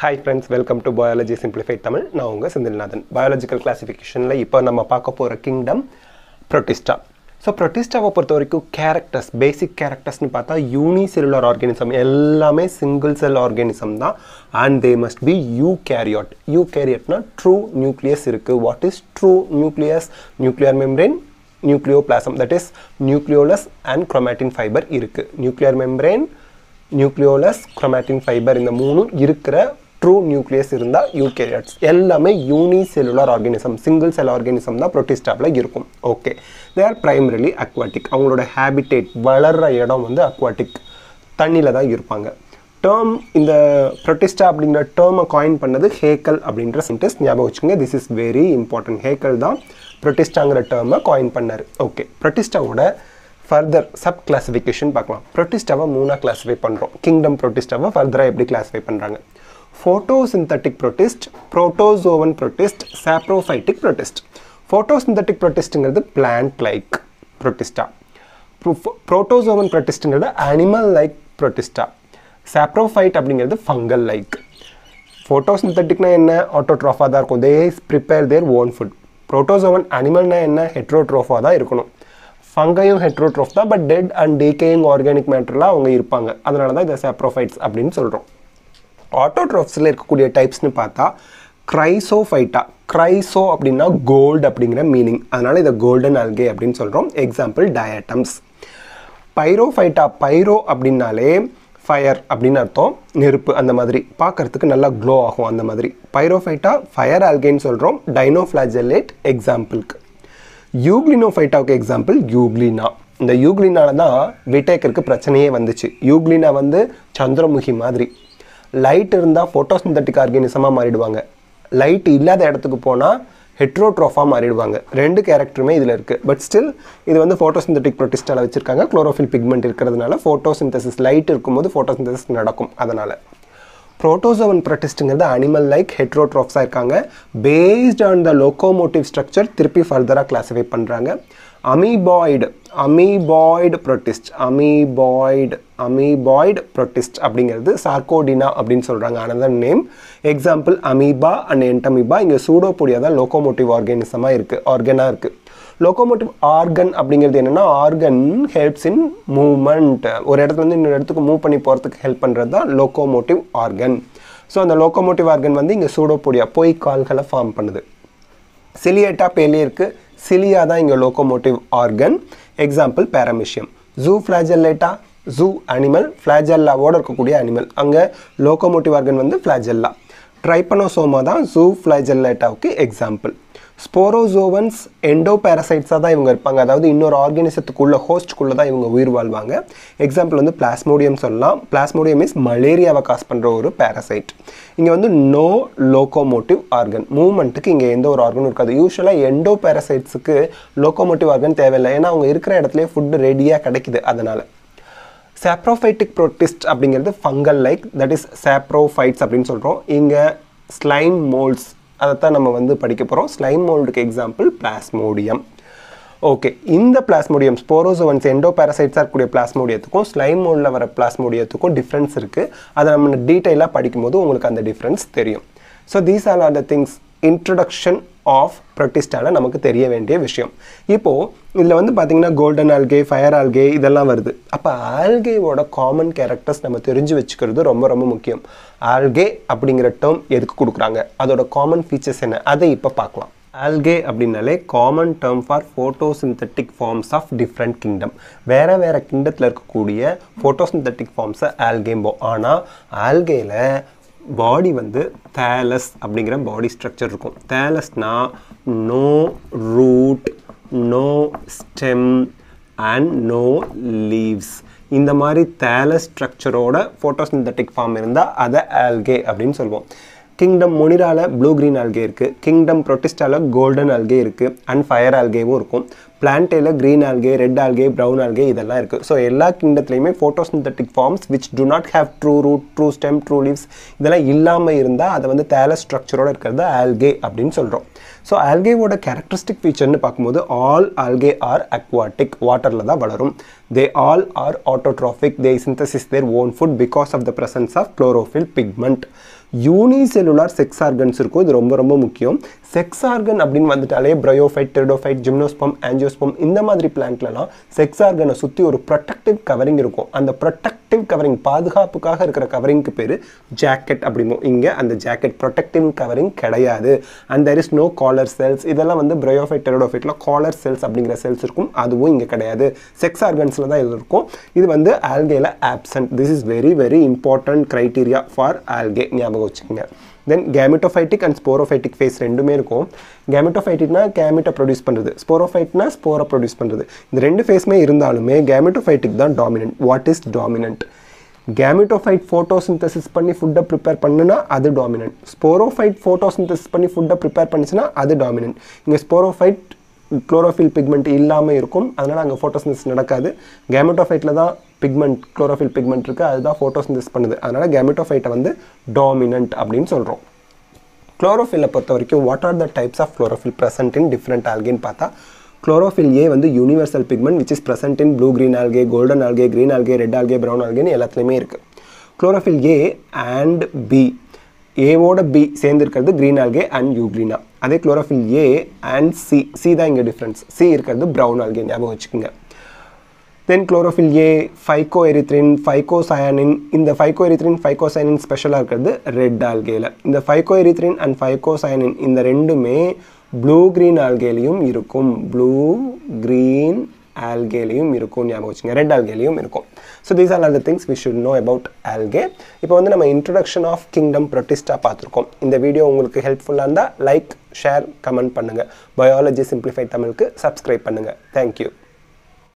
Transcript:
Hi friends welcome to biology simplified Tamil நான் உங்கள் Senthilnathan. Biological கிளாஸிஃபிகேஷனில் இப்போ நம்ம பார்க்க போகிற கிங்டம் ப்ரொட்டிஸ்டா ஸோ ப்ரொட்டிஸ்டாவை பொறுத்த வரைக்கும் கேரக்டர்ஸ் பேசிக் கேரக்டர்ஸ்னு பார்த்தா யூனி செல்லுலர் ஆர்கானிசம் எல்லாமே சிங்கிள் செல் ஆர்கானிசம் தான். And they must be eukaryote you கேரியட்னா ட்ரூ நியூக்ளியஸ் இருக்குது what is true nucleus nuclear membrane nucleoplasm that is nucleolus and chromatin fibre இருக்குது nuclear membrane nucleolus chromatin fibre இந்த மூணும் இருக்கிற true nucleus இருந்தால் eukaryotes எல்லாமே unicellular organism single cell organism தான் ப்ரொட்டிஸ்டாவில் இருக்கும். Okay they are primarily aquatic அவங்களோட ஹேபிடேட் வளர்கிற இடம் வந்து அக்வாட்டிக் தண்ணியில் தான் இருப்பாங்க. டேர்ம் இந்த ப்ரொட்டிஸ்டா அப்படிங்கிற டேர்மை காயின் பண்ணது ஹேக்கல் அப்படின்ற சயின்டிஸ்ட் ஞாபகம் வச்சுங்க this is very important Haeckel தான் ப்ரொட்டிஸ்டாங்கிற டேர்மை காயின் பண்ணார். ஓகே ப்ரொட்டிஸ்டாவோட ஃபர்தர் சப் கிளாசிஃபிகேஷன் பார்க்கலாம். ப்ரொட்டிஸ்டாவை மூணாக கிளாஸிஃபை பண்ணுறோம் கிங்டம் ப்ரொட்டிஸ்டாவை ஃபர்தராக எப்படி கிளாஸிஃபை பண்ணுறாங்க photosynthetic protist protozoan protist saprophytic protist photosynthetic ப்ரொட்டிஸ்ட்டுங்கிறது plant like Protista protozoan ப்ரொட்டிஸ்ட்டுங்கிறது அனிமல் லைக் ப்ரொட்டிஸ்டா சாப்ரோஃபைட் அப்படிங்கிறது ஃபங்கல் லைக் ஃபோட்டோசிந்தட்டிக்னா என்ன? ஆட்டோட்ரோஃபாக தான் இருக்கும். They prepare their own food protozoan அனிமல்னா என்ன? ஹெட்ரோட்ரோஃபாக தான் இருக்கணும். ஃபங்கையும் ஹெட்ரோட்ரோஃப் தான் but dead and decaying organic மேட்டரில் அவங்க இருப்பாங்க. அதனால தான் இதை சாப்ரோஃபைட்ஸ் அப்படின்னு சொல்கிறோம் ஆட்டோட்ரோஃப்ஸில் இருக்கக்கூடிய டைப்ஸ்னு பார்த்தா க்ரைசோஃபைட்டா க்ரைசோ அப்படின்னா கோல்டு அப்படிங்கிற மீனிங். அதனால் இதை கோல்டன் அல்கே அப்படின்னு சொல்கிறோம் எக்ஸாம்பிள் டயட்டம்ஸ் பைரோஃபைட்டா பைரோ அப்படின்னாலே ஃபயர் அப்படின்னு அர்த்தம். நெருப்பு அந்த மாதிரி. பார்க்கறதுக்கு நல்லா க்ளோ ஆகும் அந்த மாதிரி. பைரோஃபைட்டா ஃபயர் ஆல்கேன்னு சொல்கிறோம் டைனோஃப்ளாஜலேட் எக்ஸாம்பிளுக்கு யூக்ளினோஃபைட்டாவுக்கு எக்ஸாம்பிள் யூக்ளினா இந்த யூக்ளினால தான் விட்டேக்கருக்கு பிரச்சனையே வந்துச்சு. யூக்ளினா வந்து சந்திரமுகி மாதிரி. லைட் இருந்தால் ஃபோட்டோசிந்தட்டிக் ஆர்கானிசமாக மாறிடுவாங்க. லைட் இல்லாத இடத்துக்கு போனால் ஹெட்ரோட்ரோஃபாக மாறிடுவாங்க. ரெண்டு கேரக்டருமே இதில் இருக்குது பட் ஸ்டில் இது வந்து ஃபோட்டோசிந்தட்டிக் ப்ரொட்டிஸ்டால் வச்சுருக்காங்க. குளோரோஃபில் பிக்மெண்ட் இருக்கிறதுனால ஃபோட்டோசிந்தசிஸ் லைட் இருக்கும்போது ஃபோட்டோசிந்தசிஸ் நடக்கும் அதனால். ப்ரோட்டோசோவன் ப்ரொட்டிஸ்ட்டுங்கிறது அனிமல் லைக் ஹெட்ரோட்ரோஃப்ஸாக இருக்காங்க. Based on the locomotive structure திருப்பி ஃபர்தராக கிளாஸிஃபை பண்ணுறாங்க amoeboid amoeboid protist amoeboid amoeboid protist அப்படிங்கிறது சார்கோடினா அப்படின்னு சொல்கிறாங்க another name example amoeba and entamoeba இங்கே சூடோபொடியா தான் லோக்கோமோட்டிவ் ஆர்கனிசமாக இருக்குது ஆர்கனாக இருக்குது லோக்கோமோட்டிவ் ஆர்கன் அப்படிங்கிறது என்னென்னா ஆர்கன் ஹெல்ப்ஸ் இன் மூவ்மெண்ட் ஒரு இடத்துலேருந்து இன்னொரு இடத்துக்கு மூவ் பண்ணி போகிறதுக்கு ஹெல்ப் பண்ணுறது தான் லோக்கோமோட்டிவ் ஆர்கன் ஸோ அந்த லோக்கோமோட்டிவ் ஆர்கன் வந்து இங்கே சூடோபொடியா போய் கால்களை ஃபார்ம் பண்ணுது. சிலியேட்டா பேலே இருக்குது சிலியா தான் இங்கே locomotive organ example Paramecium Zooflagellata zoo animal ஃப்ளாஜல்லாவோடு இருக்கக்கூடிய அனிமல் அங்கே லோக்கோமோட்டிவ் ஆர்கன் வந்து ஃப்ளாஜெல்லா ட்ரைப்பனோசோமா தான் ஜூ ஃப்ளாஜெல்லேட்டாவுக்கு எக்ஸாம்பிள் ஸ்போரோசோவன்ஸ் எண்டோ பேரசைட்ஸாக தான் இவங்க இருப்பாங்க. அதாவது இன்னொரு ஆர்கானிசத்துக்குள்ள ஹோஸ்ட்குள்ளே தான் இவங்க உயிர் வாழ்வாங்க. எக்ஸாம்பிள் வந்து பிளாஸ்மோடியம் சொல்லலாம். பிளாஸ்மோடியம் இஸ் மலேரியாவை காஸ் பண்ணுற ஒரு பேரசைட் இங்கே வந்து நோ லோக்கோமோட்டிவ் ஆர்கன் மூவ்மெண்ட்டுக்கு இங்கே எந்த ஒரு ஆர்கனும் இருக்காது. யூஸ்வலாக எண்டோ பேரசைட்ஸுக்கு லோக்கோமோட்டிவ் ஆர்கன் தேவையில்லை. ஏன்னா அவங்க இருக்கிற இடத்துலேயே ஃபுட்டு ரெடியாக கிடைக்குது அதனால். சாப்ரோஃபைட்டிக் ப்ரோட்டிஸ்ட் அப்படிங்கிறது fungal like that is saprophytes அப்படின்னு சொல்கிறோம் இங்கே ஸ்லைம் மோல்ஸ் அதைத்தான் நம்ம வந்து படிக்க போகிறோம் ஸ்லைம் மோல்டுக்கு எக்ஸாம்பிள் பிளாஸ்மோடியம் ஓகே இந்த பிளாஸ்மோடியம் ஸ்போரோசோவன்ஸ் எண்டோ பேரசைட்ஸாக இருக்கக்கூடிய பிளாஸ்மோடியத்துக்கும் ஸ்லைம் மோல்டில் வர பிளாஸ்மோடியத்துக்கும் டிஃப்ரென்ஸ் இருக்குது அதை நம்ம டீட்டெயிலாக படிக்கும்போது உங்களுக்கு அந்த டிஃப்ரென்ஸ் தெரியும். So these are are the things introduction of ப்ரொட்டிஸ்டான நமக்கு தெரிய வேண்டிய விஷயம். இப்போது இதில் வந்து பார்த்திங்கன்னா கோல்டன் ஆல்கே ஃபயர் ஆல்கே இதெல்லாம் வருது. அப்போ ஆல்கேவோட காமன் கேரக்டர்ஸ் நம்ம தெரிஞ்சு வச்சுக்கிறது ரொம்ப ரொம்ப முக்கியம். ஆல்கே அப்படிங்கிற டேர்ம் எதுக்கு கொடுக்குறாங்க? அதோட காமன் ஃபீச்சர்ஸ் என்ன? அதை இப்போ பார்க்கலாம். ஆல்கே அப்படின்னாலே common term for photosynthetic forms of different kingdom வேறு வேறு கிங்டத்தில் இருக்கக்கூடிய ஃபோட்டோசிந்தட்டிக் ஃபார்ம்ஸை ஆல்கேம்போ ஆனால் ஆல்கேயில் பாடி வந்து தேலஸ் அப்படிங்கிற பாடி ஸ்ட்ரக்சர் இருக்கும். தேலஸ்னா no root no stem and no leaves இந்த மாதிரி தேலஸ் ஸ்ட்ரக்சரோட ஃபோட்டோசிந்தட்டிக் ஃபார்ம் இருந்தால் அதை ஆல்கே அப்படின்னு சொல்லுவோம். கிங்டம் மொனிரால ப்ளூ க்ரீன் ஆல்கே இருக்குது கிங்டம் ப்ரொட்டிஸ்டால கோல்டன் ஆல்கே இருக்குது அண்ட் ஃபயர் ஆல்கேவும் இருக்கும். பிளான்டேல green algae red algae brown algae இதெல்லாம் இருக்குது ஸோ எல்லா கிங்டத்துலையுமே photosynthetic forms which do not have true root true stem true leaves இதெல்லாம் இல்லாமல் இருந்தால் அதை வந்து தேல ஸ்ட்ரக்சரோடு இருக்கிறது ஆல்கே அப்படின்னு சொல்கிறோம் ஸோ ஆல்கேவோட கேரக்டரிஸ்டிக் ஃபீச்சர்னு பார்க்கும்போது ஆல் ஆல்கே ஆர் அக்வாட்டிக் வாட்டரில் தான் வளரும். They all are autotrophic they synthesis their own food because of the presence of chlorophyll pigment unicellular sex organs இருக்கும். இது ரொம்ப ரொம்ப முக்கியம். செக்ஸ் ஆர்கன் அப்படின்னு வந்துட்டாலே ப்ரையோஃபைட் டெரிடோஃபைட் ஜிம்னோஸ்பம் ஆன்ஜியோஸ்பம் இந்த மாதிரி பிளான்ட்லலாம் செக்ஸ் ஆர்கனை சுற்றி ஒரு ப்ரொடக்டிவ் கவரிங் இருக்கும். அந்த ப்ரொடெக்டிவ் கவரிங் பாதுகாப்புக்காக இருக்கிற கவரிங்க்கு பேர் ஜாக்கெட் அப்படிமோ இங்கே அந்த ஜாக்கெட் ப்ரொடெக்டிவ் கவரிங் கிடையாது. And there is no collar cells இதெல்லாம் வந்து ப்ரையோஃபைட் டெரிடோஃபைட்டில் காலர் செல்ஸ் அப்படிங்கிற செல்ஸ் இருக்கும். அதுவும் இங்கே கிடையாது. செக்ஸ் ஆர்கன்ஸில் தான் இது இருக்கும். இது வந்து ஆல்கேல absent this is very very important criteria for algae ஞாபகம் வச்சுக்கோங்க. Then gametophytic and sporophytic phase ரெண்டுமே இருக்கும். கேமிட்டோஃபைட்டிக்னா கேமிட்டை ப்ரொடியூஸ் பண்ணுறது ஸ்போரோஃபைட்னா ஸ்போரை ப்ரொடியூஸ் பண்ணுறது இந்த ரெண்டு ஃபேஸுமே இருந்தாலுமே கேமிட்டோஃபைட்டிக் தான் dominant what is dominant gametophyte photosynthesis பண்ணி ஃபுட்டை ப்ரிப்பேர் பண்ணுனா அது டாமினன்ட் ஸ்போரோஃபைட் ஃபோட்டோசிந்தசிஸ் பண்ணி ஃபுட்டை ப்ரிப்பேர் பண்ணிச்சுன்னா அது டாமினன்ட் இங்கே ஸ்போரோஃபைட் குளோரோஃபில் பிக்மெண்ட் இல்லாமல் இருக்கும். அதனால் அங்கே ஃபோட்டோசிந்தசிஸ் நடக்காது. கேமிட்டோஃபைட்டில் தான் பிக்மெண்ட் குளோரோஃபில் பிக்மெண்ட் இருக்குது அதுதான் ஃபோட்டோசிந்தஸ் பண்ணுது. அதனால் கேமெட்டோஃபைட்டை வந்து டாமினன்ட் அப்படின்னு சொல்கிறோம் குளோரோஃபில்லை பொறுத்த வரைக்கும் what are the types of chlorophyll present in different ஆல்கேன்னு பார்த்தா குளோரோஃபில் ஏ வந்து universal pigment which is present in blue green algae golden algae green algae red algae brown ஆல்கேன்னு எல்லாத்துலேயுமே இருக்குது குளோரோஃபில் ஏ அண்ட் பி ஏவோட B சேர்ந்துருக்கிறது green algae and euglena அதே chlorophyll A and C C தான் இங்கே difference C இருக்கிறது brown algae ஞாபகம் வச்சுக்கோங்க. தென் குளோரோஃபில் ஏ ஃபைகோ எரித்ரின் ஃபைக்கோ சயானின் இந்த ஃபைகோ எரித்ரின் ஃபைக்கோ ஸ்பெஷலாக இருக்கிறது ரெட் ஆல்கேல இந்த ஃபைகோ எரித்ரின் அண்ட் ஃபைக்கோ இந்த ரெண்டுமே ப்ளூ க்ரீன் ஆல்கேலையும் இருக்கும். ப்ளூ க்ரீன் ஆல்கேலையும் இருக்கும். ஞாபகம் வச்சுங்க. ரெட் ஆல்கேலையும் இருக்கும். So these are all the things we should know about algae இப்போ வந்து நம்ம இன்ட்ரடக்ஷன் ஆஃப் கிங்டம் ப்ரொட்டிஸ்டாக பார்த்துருக்கோம். இந்த வீடியோ உங்களுக்கு ஹெல்ப்ஃபுல்லாக இருந்தால் லைக் ஷேர் கமெண்ட் பண்ணுங்கள் பயாலஜி சிம்பிளிஃபை தமிழுக்கு சப்ஸ்கிரைப் பண்ணுங்கள் தேங்க்யூ